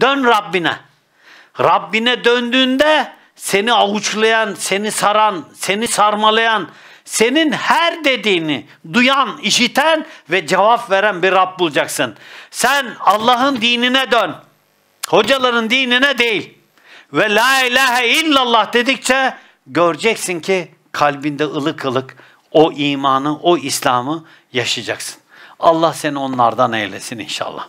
Dön Rabbine. Rabbine döndüğünde seni avuçlayan, seni saran, seni sarmalayan, senin her dediğini duyan, işiten ve cevap veren bir Rab bulacaksın. Sen Allah'ın dinine dön. Hocaların dinine değil. Ve la ilahe illallah dedikçe göreceksin ki kalbinde ılık ılık o imanı, o İslam'ı yaşayacaksın. Allah seni onlardan eylesin inşallah.